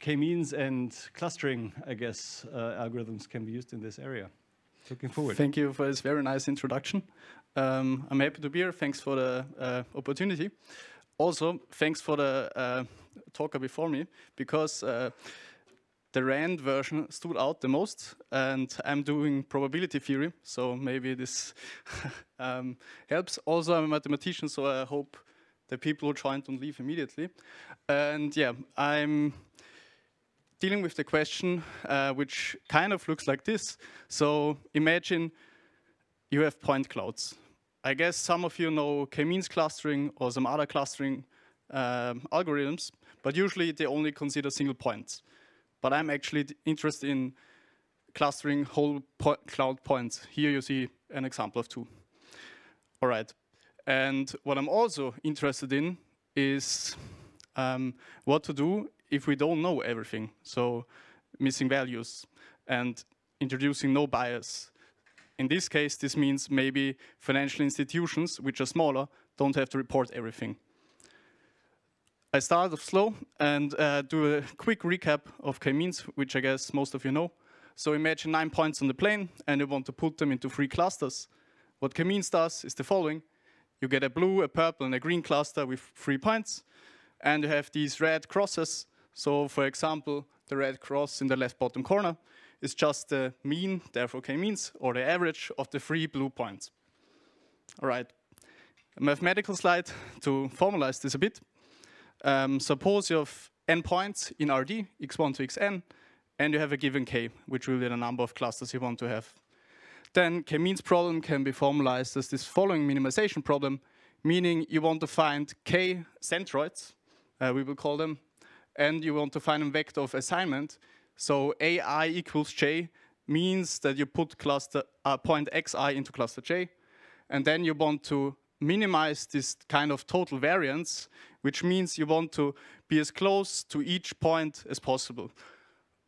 k-means and clustering, I guess, uh, algorithms can be used in this area. Looking forward. Thank you for this very nice introduction. Um, I'm happy to be here. Thanks for the uh, opportunity. Also, thanks for the uh, talker before me, because uh, the RAND version stood out the most, and I'm doing probability theory, so maybe this um, helps. Also, I'm a mathematician, so I hope the people who joined don't leave immediately. And yeah, I'm dealing with the question uh, which kind of looks like this. So imagine you have point clouds. I guess some of you know k-means clustering or some other clustering um, algorithms, but usually they only consider single points. But I'm actually interested in clustering whole po cloud points. Here you see an example of two. All right. And what I'm also interested in is um, what to do if we don't know everything. So missing values and introducing no bias. In this case, this means maybe financial institutions, which are smaller, don't have to report everything. I start off slow and uh, do a quick recap of k-means, which I guess most of you know. So imagine nine points on the plane, and you want to put them into three clusters. What k-means does is the following. You get a blue, a purple, and a green cluster with three points, and you have these red crosses. So for example, the red cross in the left bottom corner is just the mean, therefore k-means, or the average of the three blue points. All right, a mathematical slide to formalize this a bit. Um, suppose you have n points in RD, x1 to xn, and you have a given k, which will be the number of clusters you want to have. Then k-means problem can be formalized as this following minimization problem, meaning you want to find k centroids, uh, we will call them, and you want to find a vector of assignment. So ai equals j means that you put cluster uh, point xi into cluster j, and then you want to minimize this kind of total variance, which means you want to be as close to each point as possible.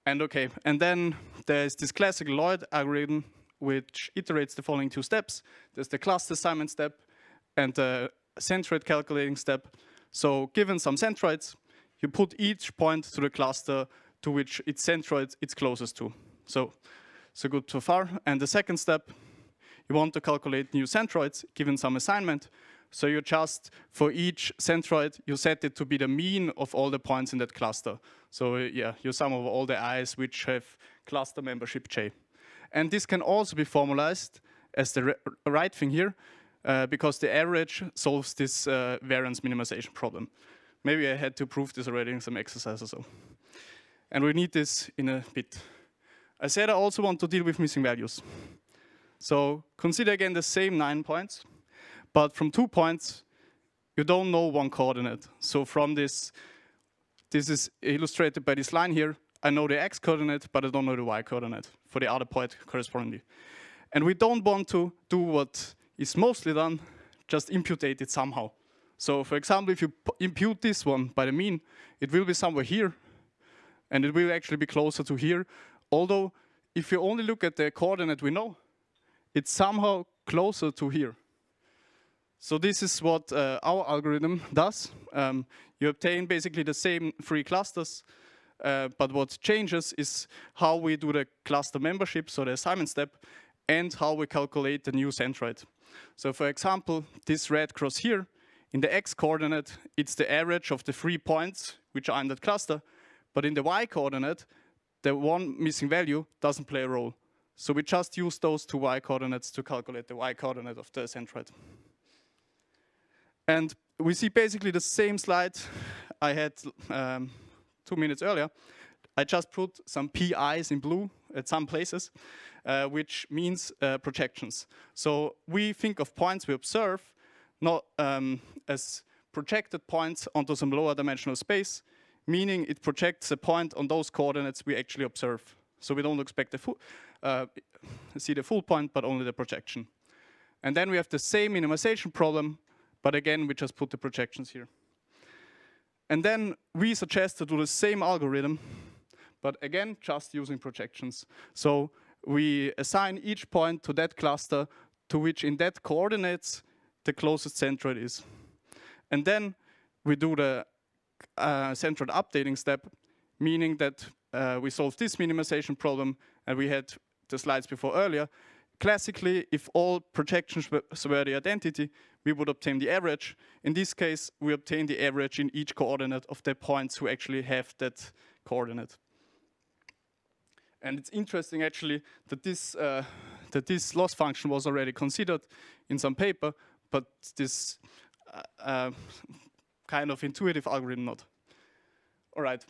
And okay, and then there's this classic Lloyd algorithm, which iterates the following two steps. There's the cluster assignment step and the centroid calculating step. So given some centroids, you put each point to the cluster to which its centroid it's closest to. So, so good so far. And the second step you want to calculate new centroids given some assignment. So you just, for each centroid, you set it to be the mean of all the points in that cluster. So yeah, you sum over all the i's which have cluster membership j. And this can also be formalized as the right thing here, uh, because the average solves this uh, variance minimization problem. Maybe I had to prove this already in some exercise or so. And we need this in a bit. I said I also want to deal with missing values. So consider again the same nine points, but from two points, you don't know one coordinate. So from this, this is illustrated by this line here. I know the x coordinate, but I don't know the y coordinate for the other point correspondingly. And we don't want to do what is mostly done, just imputate it somehow. So for example, if you impute this one by the mean, it will be somewhere here, and it will actually be closer to here. Although, if you only look at the coordinate we know, it's somehow closer to here. So this is what uh, our algorithm does. Um, you obtain basically the same three clusters, uh, but what changes is how we do the cluster membership, so the assignment step, and how we calculate the new centroid. So for example, this red cross here, in the x coordinate, it's the average of the three points which are in that cluster, but in the y coordinate, the one missing value doesn't play a role. So we just use those two y coordinates to calculate the y coordinate of the centroid. And we see basically the same slide I had um, two minutes earlier. I just put some PIs in blue at some places, uh, which means uh, projections. So we think of points we observe not um, as projected points onto some lower dimensional space, meaning it projects a point on those coordinates we actually observe. So we don't expect to uh, see the full point, but only the projection. And then we have the same minimization problem, but again, we just put the projections here. And then we suggest to do the same algorithm, but again, just using projections. So we assign each point to that cluster to which in that coordinates the closest centroid is. And then we do the uh, centroid updating step, meaning that uh, we solve this minimization problem and we had the slides before earlier. Classically, if all projections were, the identity, we would obtain the average. In this case, we obtain the average in each coordinate of the points who actually have that coordinate. And it's interesting actually that this, uh, that this loss function was already considered in some paper, but this uh, uh, kind of intuitive algorithm not. All right,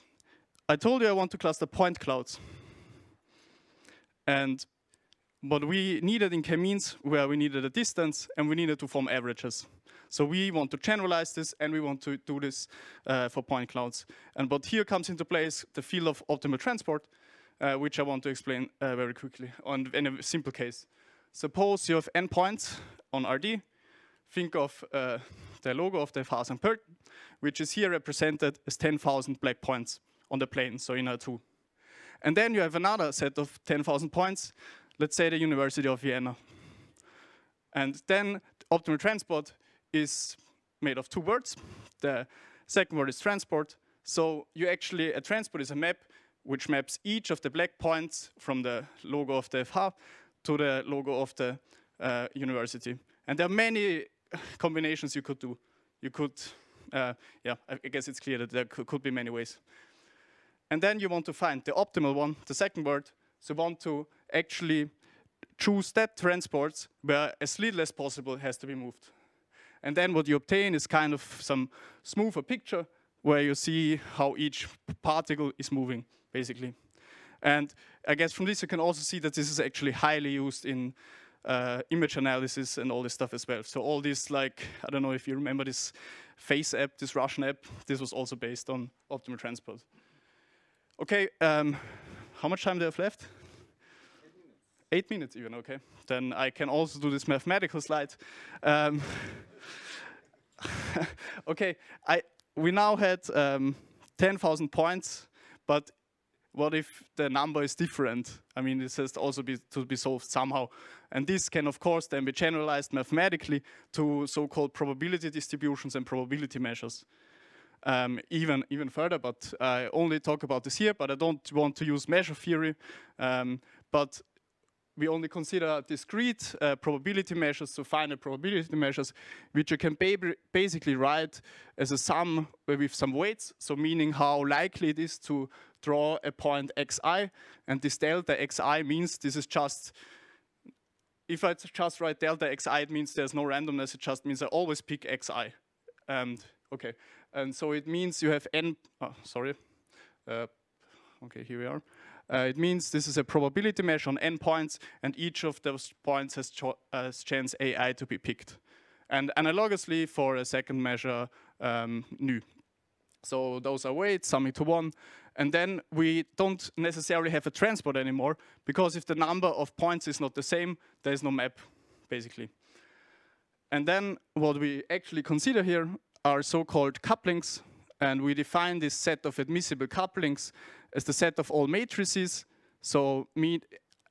I told you I want to cluster point clouds. And what we needed in k-means where we needed a distance and we needed to form averages. So we want to generalize this and we want to do this uh, for point clouds. And but here comes into place the field of optimal transport, uh, which I want to explain uh, very quickly on in a simple case. Suppose you have n points on RD. Think of uh, the logo of the FH St. Pölten, which is here represented as 10,000 black points on the plane, so in R2. And then you have another set of 10,000 points, let's say the University of Vienna. And then optimal transport is made of two words. The second word is transport. So you actually, a transport is a map which maps each of the black points from the logo of the FH to the logo of the uh, university. And there are many combinations you could do. You could, uh, yeah, I guess it's clear that there could, could be many ways. And then you want to find the optimal one, the second word. So you want to actually choose that transport where as little as possible has to be moved. And then what you obtain is kind of some smoother picture where you see how each particle is moving, basically. And I guess from this you can also see that this is actually highly used in uh, image analysis and all this stuff as well. So all this, like, I don't know if you remember this FaceApp, this Russian app, this was also based on optimal transport. Okay, um, how much time do I have left? Eight minutes even, okay. Then I can also do this mathematical slide. Um, okay, I, we now had um, 10,000 points, but what if the number is different? I mean, this has to also be to be solved somehow. And this can, of course, then be generalized mathematically to so-called probability distributions and probability measures. Um, even even further, but I only talk about this here, but I don't want to use measure theory. Um, but we only consider discrete uh, probability measures, so finite probability measures, which you can ba basically write as a sum with some weights, so meaning how likely it is to draw a point xi, and this delta xi means this is just, if I just write delta xi, it means there's no randomness, it just means I always pick xi. And, okay, and so it means you have n, oh, sorry, uh, okay, here we are. Uh, it means this is a probability measure on n points, and each of those points has, has chance ai to be picked. And analogously for a second measure, um, nu. So those are weights summing to one. And then we don't necessarily have a transport anymore, because if the number of points is not the same, there is no map, basically. And then what we actually consider here are so-called couplings, and we define this set of admissible couplings as the set of all matrices. So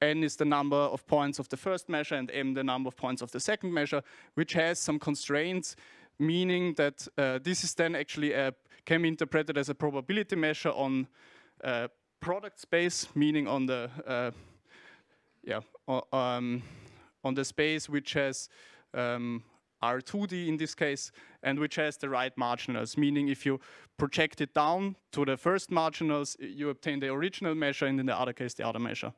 n is the number of points of the first measure and m the number of points of the second measure, which has some constraints, meaning that uh, this is then actually a, can be interpreted as a probability measure on uh, product space, meaning on the uh, yeah um, on the space which has um, R2D in this case, and which has the right marginals, meaning if you project it down to the first marginals, you obtain the original measure, and in the other case, the other measure.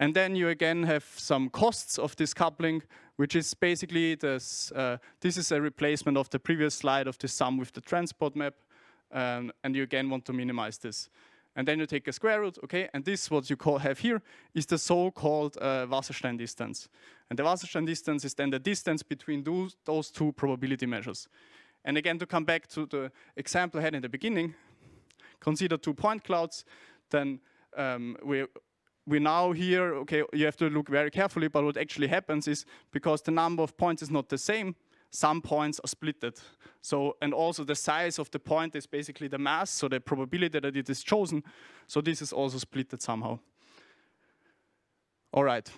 And then you again have some costs of this coupling, which is basically this, uh, this is a replacement of the previous slide of the sum with the transport map, um, and you again want to minimize this. And then you take a square root, okay, and this what you call have here is the so-called uh, Wasserstein distance. And the Wasserstein distance is then the distance between those, those two probability measures. And again, to come back to the example I had in the beginning, consider two point clouds, then um, we we now hear, okay, you have to look very carefully, but what actually happens is because the number of points is not the same, some points are splitted. So, and also the size of the point is basically the mass, so the probability that it is chosen. So this is also splitted somehow. All right.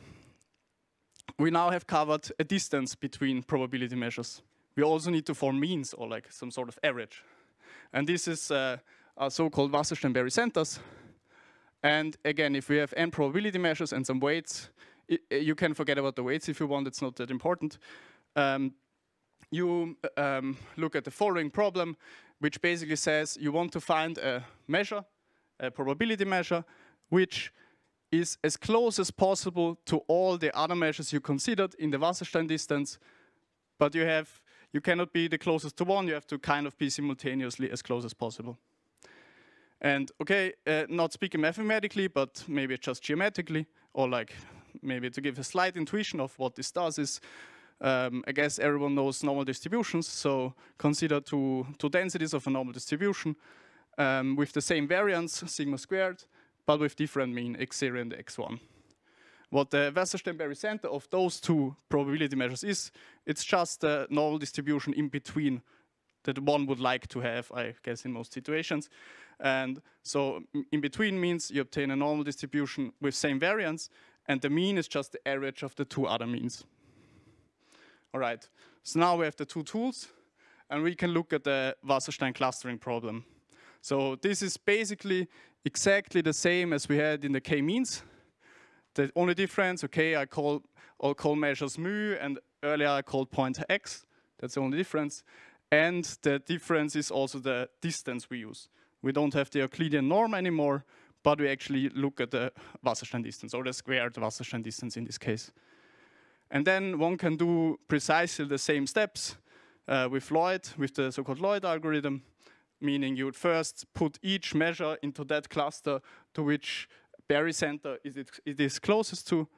We now have covered a distance between probability measures. We also need to form means or like some sort of average. And this is uh, so-called Wasserstein centers. And again, if we have n probability measures and some weights, you can forget about the weights if you want, it's not that important. Um, you um, look at the following problem, which basically says you want to find a measure, a probability measure, which is as close as possible to all the other measures you considered in the Wasserstein distance, but you have you cannot be the closest to one, you have to kind of be simultaneously as close as possible. And okay, uh, not speaking mathematically, but maybe just geometrically, or like maybe to give a slight intuition of what this does is, um, I guess everyone knows normal distributions, so consider two, two densities of a normal distribution um, with the same variance, sigma squared, but with different mean, x0 and x1. What the Wasserstein barycenter of those two probability measures is, it's just a normal distribution in between that one would like to have, I guess, in most situations. And so in between means you obtain a normal distribution with same variance, and the mean is just the average of the two other means. All right, so now we have the two tools, and we can look at the Wasserstein clustering problem. So this is basically exactly the same as we had in the k-means, the only difference, okay, I call all call measures mu, and earlier I called point x. That's the only difference. And the difference is also the distance we use. We don't have the Euclidean norm anymore, but we actually look at the Wasserstein distance, or the squared Wasserstein distance in this case. And then one can do precisely the same steps uh, with Lloyd, with the so-called Lloyd algorithm, meaning you would first put each measure into that cluster to which barycenter is it, it is closest to,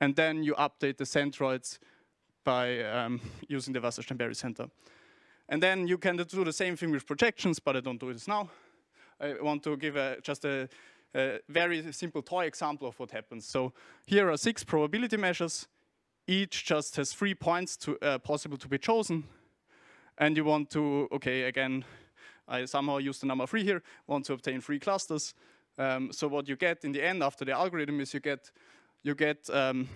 and then you update the centroids by um, using the Wasserstein barycenter. And then you can do the same thing with projections, but I don't do this now. I want to give a, just a, a very simple toy example of what happens. So here are six probability measures. Each just has three points to, uh, possible to be chosen. And you want to, okay, again, I somehow use the number three here, want to obtain three clusters. Um, so what you get in the end after the algorithm is you get you get um,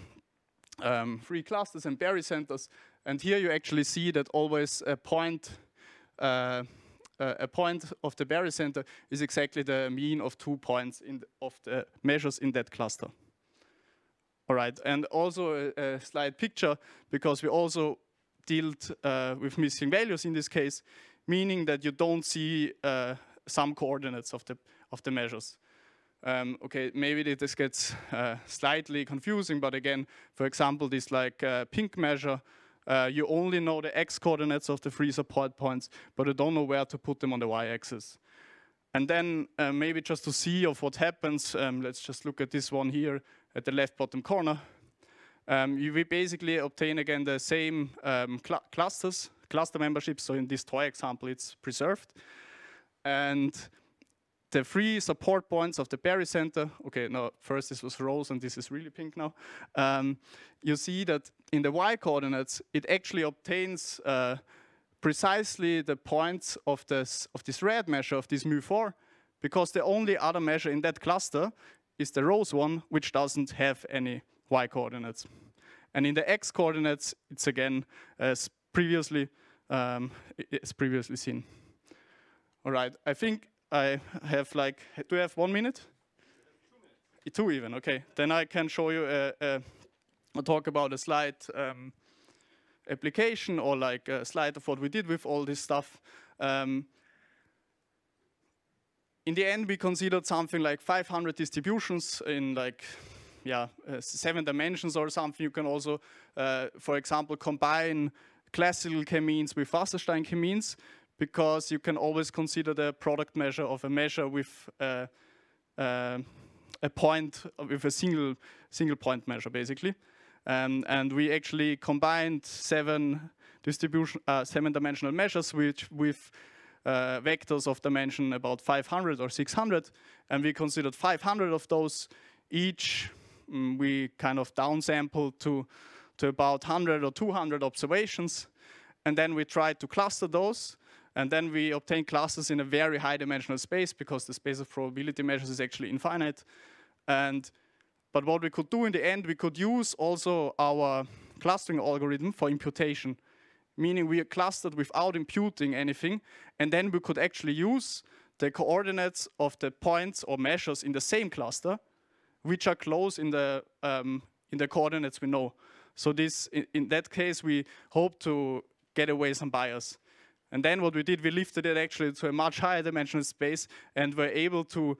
um, three clusters and barycenters, and here you actually see that always a point uh, uh, a point of the barycenter is exactly the mean of two points the, of the measures in that cluster. All right, and also a, a picture because we also dealt uh, with missing values in this case, meaning that you don't see uh, some coordinates of the of the measures. Um, okay, maybe this gets uh, slightly confusing, but again, for example, this like uh, pink measure, uh, you only know the x coordinates of the three support points, but you don't know where to put them on the y-axis. And then uh, maybe just to see of what happens, um, let's just look at this one here at the left bottom corner. Um, you will basically obtain again the same um, cl clusters, cluster memberships. So in this toy example, it's preserved. And the three support points of the barycenter, okay, no, first this was rose and this is really pink now. Um, you see that in the y coordinates, it actually obtains uh, precisely the points of this, of this red measure, of this mu4, because the only other measure in that cluster is the rose one, which doesn't have any y coordinates. And in the x coordinates, it's again as previously, um, as previously seen. All right, I think I have like, do you have one minute? Two, Two even, okay. Then I can show you a, a, a talk about a slide um, application or like a slide of what we did with all this stuff. Um, in the end, we considered something like 500 distributions in like, yeah, uh, seven dimensions or something. You can also, uh, for example, combine classical k-means with Wasserstein k-means because you can always consider the product measure of a measure with uh, uh, a point with a single single point measure basically. Um, and we actually combined seven distribution uh, seven dimensional measures which with uh, vectors of dimension about 500 or 600 and we considered 500 of those. Each um, we kind of downsampled to to about 100 or 200 observations and then we tried to cluster those and then we obtain classes in a very high dimensional space because the space of probability measures is actually infinite. And but what we could do in the end, we could use also our clustering algorithm for imputation, meaning we are clustered without imputing anything, and then we could actually use the coordinates of the points or measures in the same cluster, which are close in the um, in the coordinates we know. So this, in, in that case, we hope to get away some bias. And then what we did, we lifted it actually to a much higher dimensional space and were able to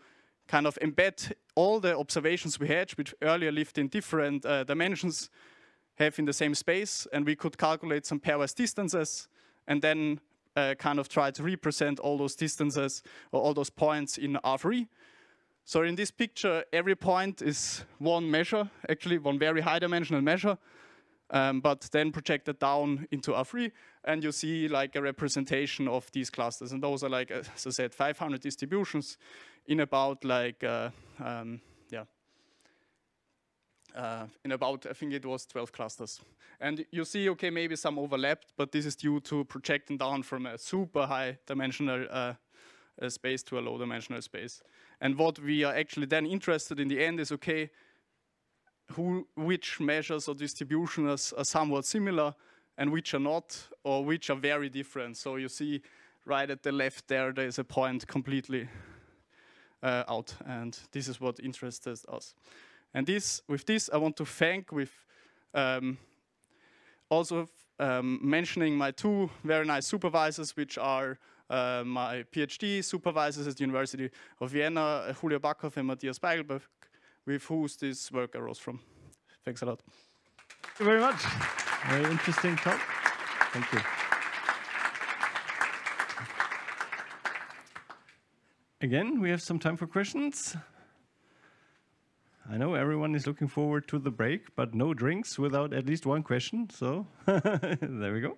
kind of embed all the observations we had, which earlier lived in different uh, dimensions, have in the same space. And we could calculate some pairwise distances and then uh, kind of try to represent all those distances or all those points in R3. So in this picture, every point is one measure, actually one very high dimensional measure, um, but then projected down into R3, and you see like a representation of these clusters. And those are like, as I said, 500 distributions in about like, uh, um, yeah, uh, in about, I think it was 12 clusters. And you see, okay, maybe some overlapped, but this is due to projecting down from a super high dimensional uh, uh space to a low dimensional space. And what we are actually then interested in the end is, okay, who, which measures or distributions are somewhat similar and which are not, or which are very different. So you see right at the left there, there's a point completely uh, out. And this is what interests us. And this, with this, I want to thank with um, also um, mentioning my two very nice supervisors, which are uh, my PhD supervisors at the University of Vienna, Julio Backhoff and Mathias Beiglböck, with whose this work arose from. Thanks a lot. Thank you very much. Very interesting talk. Thank you. Again, we have some time for questions. I know everyone is looking forward to the break, but no drinks without at least one question. So there we go.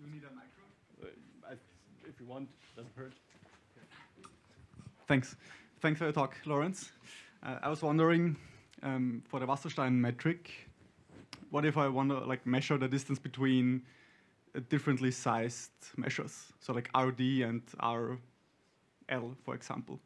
You need a micro? Uh, if you want, doesn't hurt. Thanks. Thanks for your talk, Lorenz. Uh, I was wondering, um, for the Wasserstein metric, what if I want to like measure the distance between uh, differently sized measures, so like RD and RL, for example?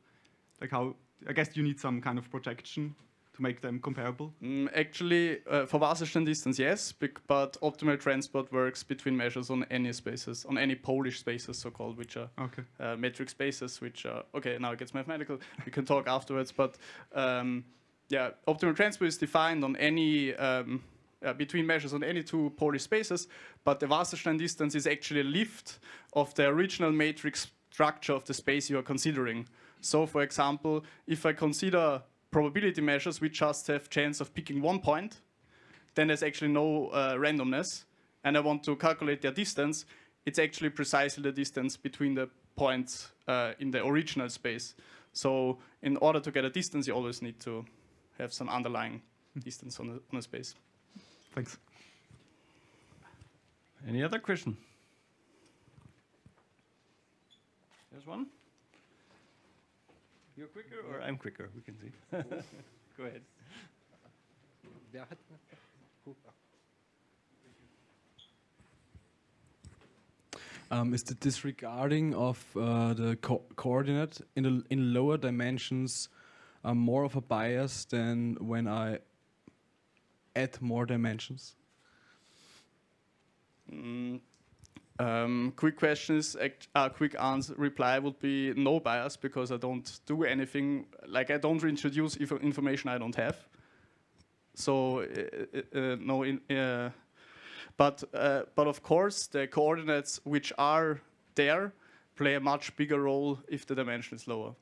Like how? I guess you need some kind of projection to make them comparable? Mm, actually, uh, for Wasserstein distance, yes, but optimal transport works between measures on any spaces, on any Polish spaces, so-called, which are okay. uh, metric spaces, which are, okay, now it gets mathematical, we can talk afterwards, but um, yeah, optimal transport is defined on any, um, uh, between measures on any two Polish spaces, but the Wasserstein distance is actually a lift of the original metric structure of the space you are considering. So, for example, if I consider probability measures, we just have chance of picking one point, then there's actually no uh, randomness, and I want to calculate their distance, it's actually precisely the distance between the points uh, in the original space. So in order to get a distance, you always need to have some underlying distance on a, on a space. Thanks. Any other question? There's one. You're quicker or I'm quicker? We can see. Go ahead. Um, is the disregarding of uh, the co coordinate in the in lower dimensions uh, more of a bias than when I add more dimensions? Mm, um, quick questions, uh, quick answer, reply would be no bias because I don't do anything, like I don't introduce information I don't have. So, uh, uh, uh no, in, uh, but, uh, but of course the coordinates which are there play a much bigger role if the dimension is lower.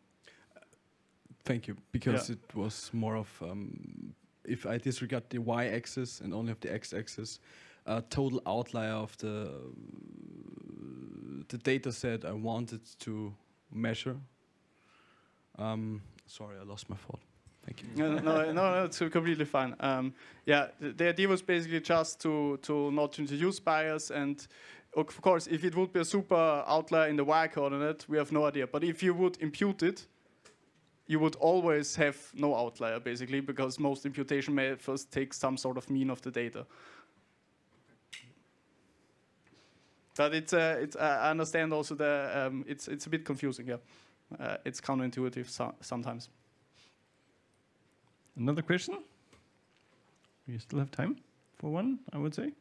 Thank you, because yeah. it was more of, um, if I disregard the y-axis and only have the x-axis, a total outlier of the the data set I wanted to measure. Um, sorry, I lost my thought. Thank you. no, no, no, no, it's completely fine. Um, yeah, the, the, idea was basically just to to not introduce bias, and of course, if it would be a super outlier in the y coordinate, we have no idea. But if you would impute it, you would always have no outlier, basically, because most imputation methods take some sort of mean of the data. But it's, uh, it's uh, I understand also the um, it's it's a bit confusing. Yeah, uh, it's counterintuitive so sometimes. Another question? We still have time for one, I would say.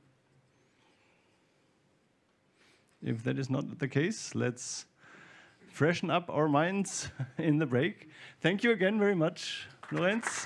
If that is not the case, let's freshen up our minds in the break. Thank you again very much, Lorenz.